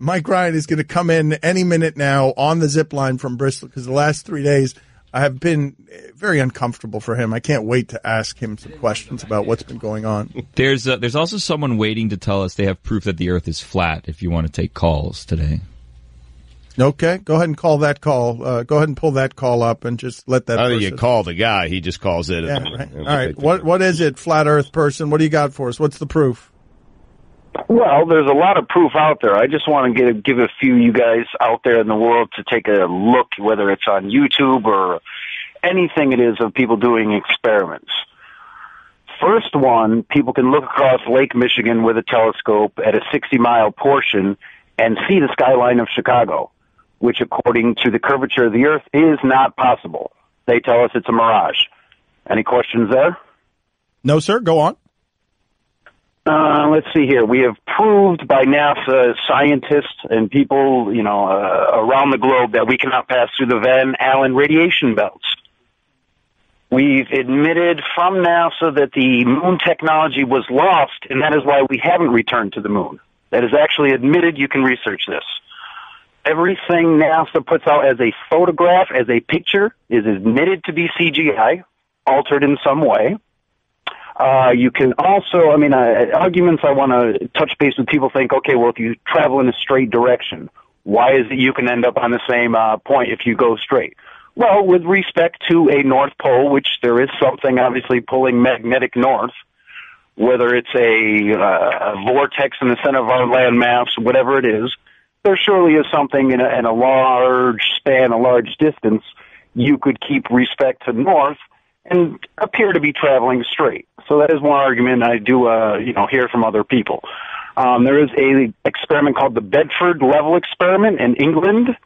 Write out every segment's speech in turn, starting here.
Mike Ryan is going to come in any minute now on the zip line from Bristol because the last three days I have been very uncomfortable for him. I can't wait to ask him some questions about what's been going on. There's uh, there's also someone waiting to tell us they have proof that the Earth is flat. If you want to take calls today. Okay, go ahead and call that call. Uh, go ahead and pull that call up and just let that. I think person- you call the guy. He just calls it. Yeah, right. All right. What what is it, flat Earth person? What do you got for us? What's the proof? Well, there's a lot of proof out there. I just want to give, give a few you guys out there in the world to take a look, whether it's on YouTube or anything it is of people doing experiments. First one, people can look across Lake Michigan with a telescope at a 60 mile portion and see the skyline of Chicago, which according to the curvature of the earth is not possible. They tell us it's a mirage. Any questions there? No, sir. Go on. Uh, let's see here. We have proved by NASA scientists and people, you know, uh, around the globe that we cannot pass through the Van Allen radiation belts. We've admitted from NASA that the moon technology was lost, and that is why we haven't returned to the moon. That is actually admitted. You can research this. Everything NASA puts out as a photograph, as a picture, is admitted to be CGI, altered in some way. Uh, you can also, I mean, uh, arguments I want to touch base with people think, okay, well, if you travel in a straight direction, why is it you can end up on the same uh, point if you go straight? Well, with respect to a North Pole, which there is something obviously pulling magnetic north, whether it's a, uh, a vortex in the center of our land mass, whatever it is, there surely is something in a, in a large span, a large distance, you could keep respect to north and appear to be traveling straight. So that is one argument I do, uh, you know, hear from other people. Um, there is a experiment called the Bedford Level Experiment in England.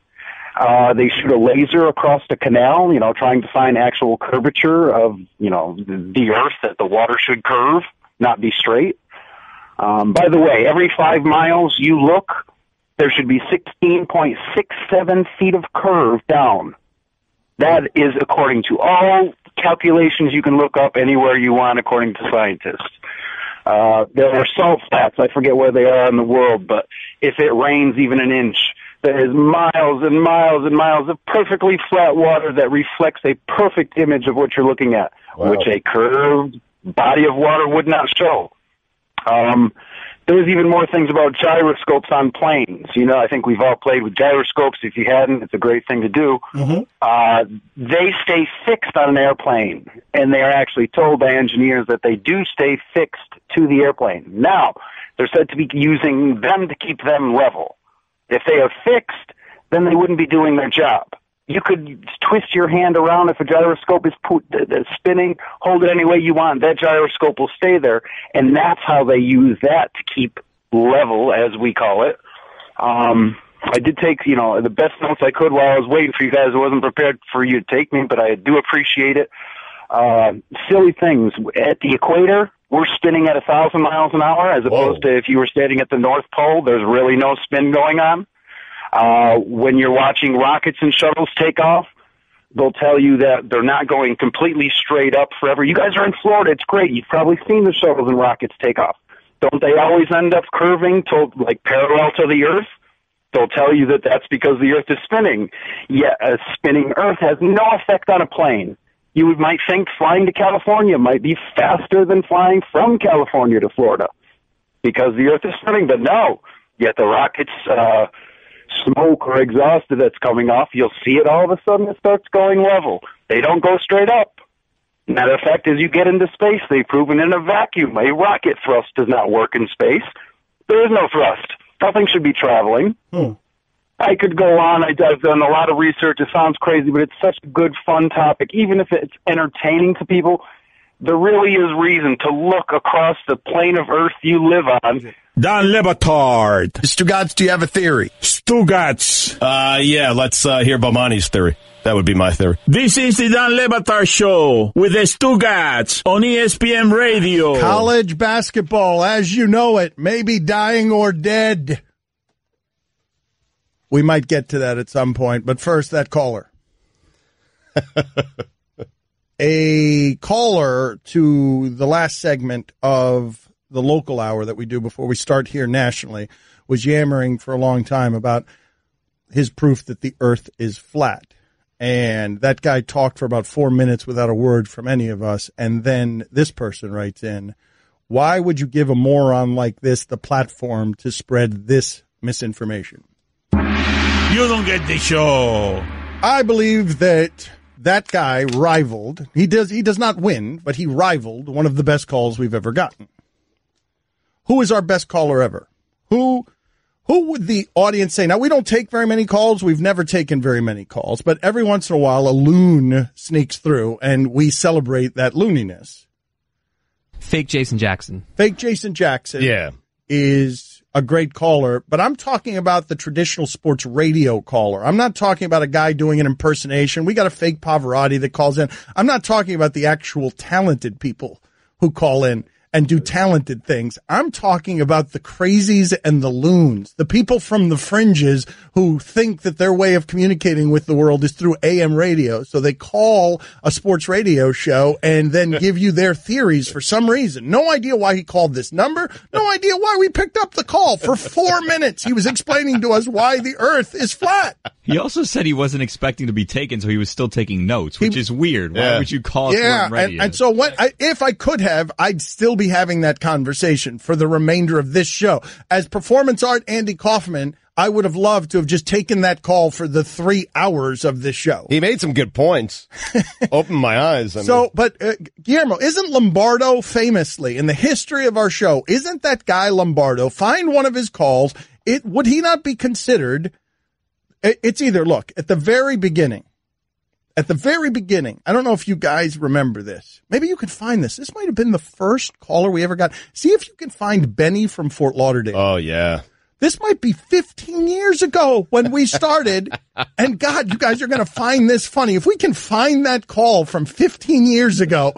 Uh, they shoot a laser across the canal, you know, trying to find actual curvature of, you know, the, earth that the water should curve, not be straight. Um, by the way, every five miles you look, there should be 16.67 feet of curve down. That is according to all calculations you can look up anywhere you want according to scientists. Uh, there are salt flats. I forget where they are in the world, but if it rains even an inch, there is miles and miles and miles of perfectly flat water that reflects a perfect image of what you're looking at, which a curved body of water would not show. Um, there's even more things about gyroscopes on planes. You know, I think we've all played with gyroscopes. If you hadn't, it's a great thing to do. Uh, they stay fixed on an airplane, and they are actually told by engineers that they do stay fixed to the airplane. Now, they're said to be using them to keep them level. If they are fixed, then they wouldn't be doing their job. You could twist your hand around if a gyroscope is put, uh, spinning, hold it any way you want. That gyroscope will stay there, and that's how they use that to keep level, as we call it. Um, I did take, you know, the best notes I could while I was waiting for you guys. I wasn't prepared for you to take me, but I do appreciate it. Uh, silly things. At the equator, we're spinning at a thousand miles an hour, as opposed to if you were standing at the North Pole, there's really no spin going on. Uh, when you're watching rockets and shuttles take off, they'll tell you that they're not going completely straight up forever. You guys are in Florida. It's great. You've probably seen the shuttles and rockets take off. Don't they always end up curving to like parallel to the Earth? They'll tell you that that's because the Earth is spinning. Yet a spinning Earth has no effect on a plane. You might think flying to California might be faster than flying from California to Florida because the Earth is spinning, but no. Yet the rockets, uh, smoke or exhaust that's coming off, you'll see it all of a sudden it starts going level. They don't go straight up. Matter of fact, as you get into space, they've proven in a vacuum, a rocket thrust does not work in space. There is no thrust. Nothing should be traveling. Hmm. I could go on. I, I've done a lot of research. It sounds crazy, but it's such a good, fun topic. Even if it's entertaining to people, there really is reason to look across the plane of Earth you live on. Dan Lebatard. Stugotz, do you have a theory? Stugotz. Uh, yeah, let's uh, hear Bomani's theory. That would be my theory. This is the Dan Lebatard Show with the Stugotz on ESPN Radio. College basketball, as you know it, may be dying or dead. We might get to that at some point, but first, that caller. a caller to the last segment of the local hour that we do before we start here nationally, was yammering for a long time about his proof that the earth is flat. And that guy talked for about four minutes without a word from any of us. And then this person writes in, why would you give a moron like this the platform to spread this misinformation? You don't get the show. I believe that that guy rivaled. He does. He does not win, but he rivaled one of the best calls we've ever gotten. Who is our best caller ever? Who? Who would the audience say? Now we don't take very many calls. We've never taken very many calls, but every once in a while a loon sneaks through, and we celebrate that looniness. Fake Jason Jackson. Fake Jason Jackson. Yeah. is a great caller, but I'm talking about the traditional sports radio caller. I'm not talking about a guy doing an impersonation. We got a fake Pavarotti that calls in. I'm not talking about the actual talented people who call in and do talented things. I'm talking about the crazies and the loons, the people from the fringes who think that their way of communicating with the world is through AM radio. So they call a sports radio show and then give you their theories for some reason. No idea why he called this number. No idea why we picked up the call for four minutes. He was explaining to us why the earth is flat. He also said he wasn't expecting to be taken, so he was still taking notes, which He- is weird. Why Yeah. would you call it Yeah, and, and so what? I, if I could have, I'd still be having that conversation for the remainder of this show. As performance art Andy Kaufman, I would have loved to have just taken that call for the three hours of this show. He made some good points. Opened my eyes. I mean, So, but uh, Guillermo, isn't Lombardo famously in the history of our show? Isn't that guy Lombardo? Find one of his calls. It would he not be considered? it- It's either look at the very beginning. At the very beginning, I don't know if you guys remember this. Maybe you could find this. This might have been the first caller we ever got. See if you can find Benny from Fort Lauderdale. oh yeah. This might be 15 years ago when we started. and God, you guys are going to find this funny. If we can find that call from 15 years ago,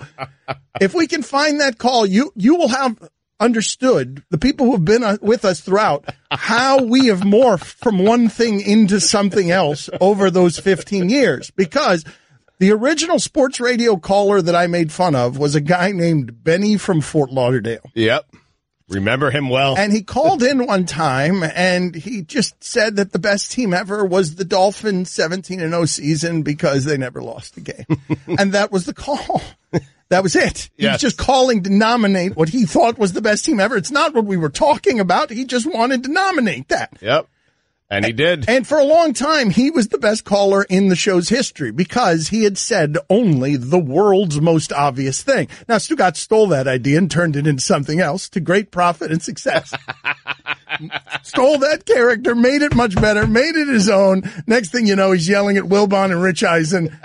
if we can find that call, you, you will have understood the people who have been uh, with us throughout how we have morphed from one thing into something else over those 15 years because the original sports radio caller that I made fun of was a guy named Benny from Fort Lauderdale. Yep. Remember him well. And he called in one time and he just said that the best team ever was the Dolphins 17 and 0 season because they never lost a game. and that was the call. That was it. He was just calling to nominate what he thought was the best team ever. It's not what we were talking about. He just wanted to nominate that. yep. And he did. And for a long time, he was the best caller in the show's history because he had said only the world's most obvious thing. Now, Stugotz stole that idea and turned it into something else to great profit and success. stole that character, made it much better, made it his own. Next thing you know, he's yelling at Wilbon and Rich Eisen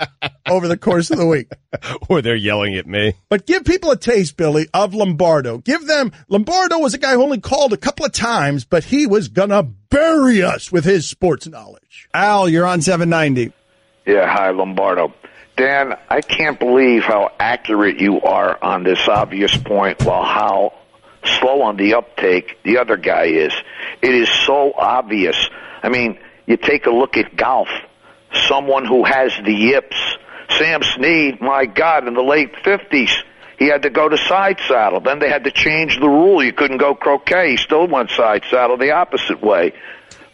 over the course of the week. or they're yelling at me. But give people a taste, Billy, of Lombardo. Give them, Lombardo was a guy who only called a couple of times, but he was gonna bury us with his sports knowledge. Al, you're on 790. Yeah, hi, Lombardo. Dan, I can't believe how accurate you are on this obvious point while how slow on the uptake the other guy is. It is so obvious. I mean, you take a look at golf. Someone who has the yips. Sam Snead, my God, in the late 50s, he had to go to side saddle. Then they had to change the rule. You couldn't go croquet. He still went side saddle the opposite way.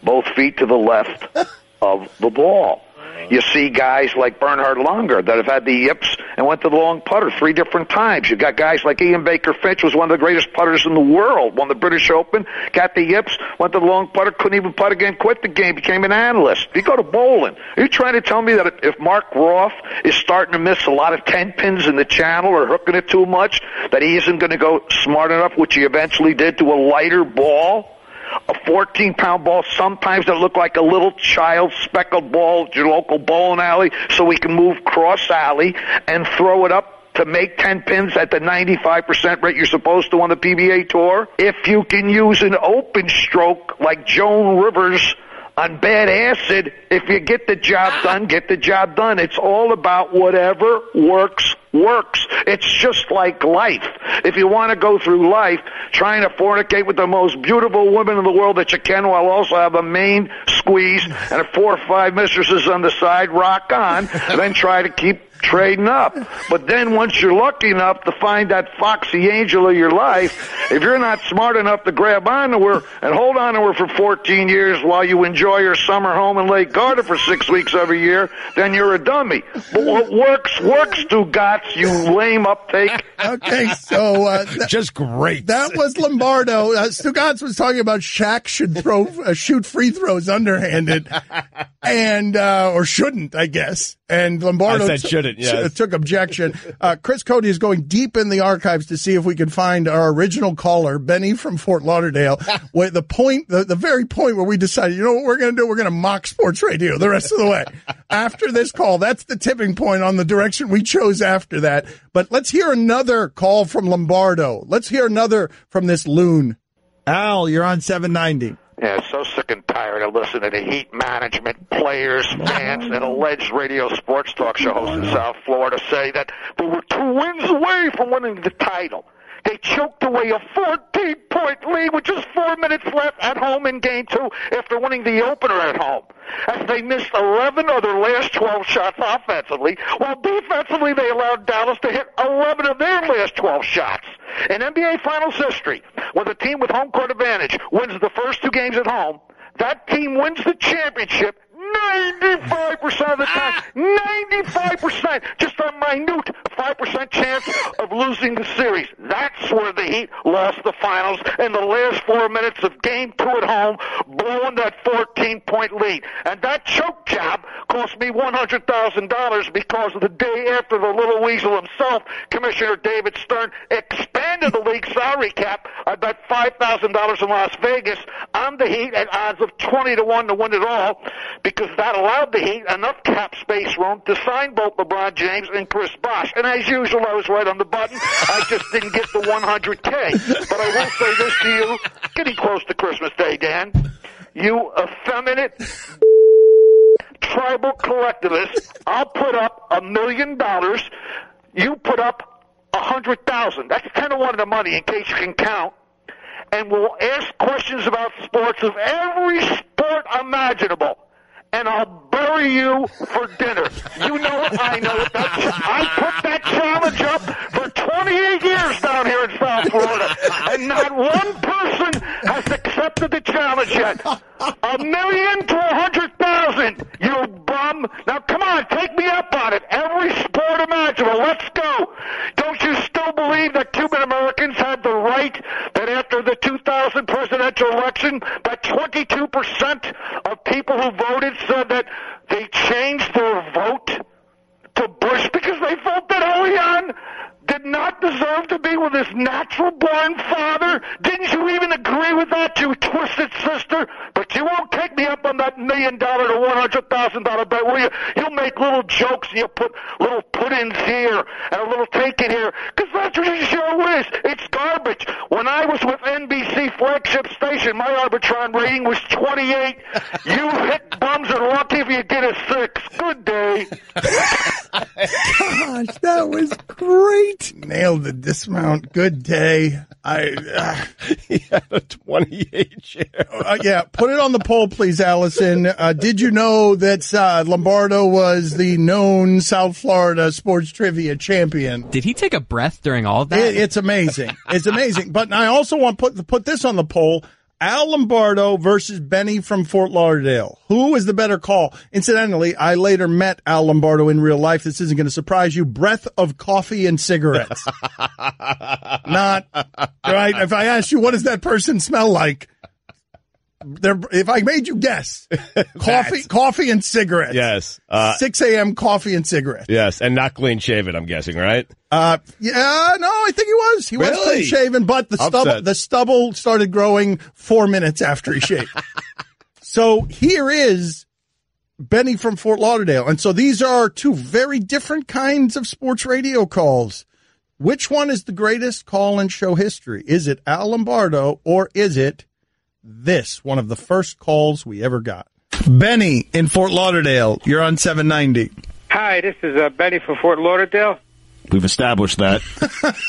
Both feet to the left of the ball. You see guys like Bernhard Langer that have had the yips and went to the long putter three different times. You've got guys like Ian Baker Finch, was one of the greatest putters in the world, won the British Open, got the yips, went to the long putter, couldn't even putt again, quit the game, became an analyst. You go to bowling. Are you trying to tell me that if Mark Roth is starting to miss a lot of 10 pins in the channel or hooking it too much, that he isn't going to go smart enough, which he eventually did, to a lighter ball? A 14 pound ball sometimes that look like a little child speckled ball at your local bowling alley so we can move cross alley and throw it up to make 10 pins at the 95% rate you're supposed to on the PBA tour. If you can use an open stroke like Joan Rivers on bad acid, if you get the job done, get the job done. It's all about whatever works works. It's just like life. If you want to go through life trying to fornicate with the most beautiful women in the world that you can while also have a main squeeze and a four or five mistresses on the side, rock on, then try to keep trading up. But then once you're lucky enough to find that foxy angel of your life, if you're not smart enough to grab onto her and hold on to her for 14 years while you enjoy your summer home in Lake Garda for six weeks every year, then you're a dummy. But what works, works, Stugotz, you lame uptake. Okay, so uh, that, Just great. that was Lombardo. Uh, Stugotz was talking about Shaq should throw uh, shoot free throws underhanded, and uh, or shouldn't, I guess. And Lombardo I said t- shouldn't, yes. t- took objection. Uh, Chris Cote is going deep in the archives to see if we can find our original caller, Benny from Fort Lauderdale. where the point, the, the very point where we decided, you know what we're going to do? We're going to mock sports radio the rest of the way. after this call, that's the tipping point on the direction we chose after that. But let's hear another call from Lombardo. Let's hear another from this loon. Al, you're on 790. Yeah, so sick and tired of listening to heat management, players, fans, and alleged radio sports talk show hosts in South Florida say that they were two wins away from winning the title. They choked away a 14 point lead with just four minutes left at home in game two after winning the opener at home. As they missed 11 of their last 12 shots offensively, while defensively they allowed Dallas to hit 11 of their last 12 shots. In NBA Finals history, when the team with home court advantage wins the first two games at home, that team wins the championship 95% of the time. Ah! 95%. Just a minute 5% chance of losing the series. That's where the Heat lost the finals in the last four minutes of game two at home, blowing that 14 point lead. And that choke job cost me $100,000 because the day after the little weasel himself, Commissioner David Stern, expanded the league salary cap. I bet $5,000 in Las Vegas on the Heat at odds of 20 to 1 to win it all because that allowed the Heat enough cap space room to sign both LeBron James and Chris Bosh. And as usual, I was right on the button. I just didn't get the 100K. But I will say this to you, getting close to Christmas Day, Dan. You effeminate tribal collectivists, I'll put up a million dollars. You put up a hundred thousand. That's ten to one of the money in case you can count. And we'll ask questions about sports of every sport imaginable. And I'll bury you for dinner. You know it, I know it. That's, I put that challenge up for 28 years down here in South Florida. And not one person has accepted the challenge yet. A million to a hundred thousand, you bum. Now come on, take me up on it. Every sport imaginable. Let's go. Don't you still believe that Cuban Americans had the right after the 2000 presidential election, that 22% of people who voted said that they changed their vote to Bush because they felt that Elian did not deserve to be with his natural born father? Didn't you even agree with that, you twisted sister? But you won't take me up on that million dollar to one hundred thousand dollar bet, will you? You'll make little jokes and you'll put little put-ins here and a little take in here, because that's what your show is. It's garbage. When I was with flagship station, my Arbitron rating was 28. You hit bums are lucky if you get a six. Good day. Gosh, that was great. Nailed the dismount. Good day. I uh, he had a 28 share. uh, yeah, put it on the poll, please, Allison. Uh, did you know that uh, Lombardo was the known South Florida sports trivia champion? Did he take a breath during all of that? It, it's amazing. It's amazing. But I also want to put put this on the poll. Al Lombardo versus Benny from Fort Lauderdale. Who is the better call? Incidentally, I later met Al Lombardo in real life. This isn't going to surprise you. Breath of coffee and cigarettes. Not right. If I ask you, what does that person smell like? There, if I made you guess, coffee, coffee and cigarettes. Yes. Uh, 6 a.m. coffee and cigarettes. yes. And not clean shaven, I'm guessing, right? Uh, yeah, no, I think he was. He was Really? clean shaven, but the stubble, the stubble started growing four minutes after he shaved. so here is Benny from Fort Lauderdale. And so these are two very different kinds of sports radio calls. Which one is the greatest call in show history? Is it Al Lombardo or is it this, one of the first calls we ever got? Benny in Fort Lauderdale, you're on 790. Hi, this is uh, Betty from Fort Lauderdale. We've established that.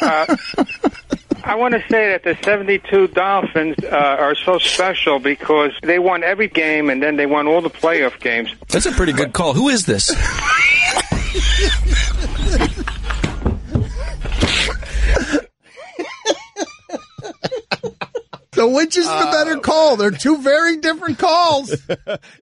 I want to say that the 72 Dolphins uh, are so special because they won every game and then they won all the playoff games. That's a pretty good call. Who is this? So which is the better uh, call? They're two very different calls.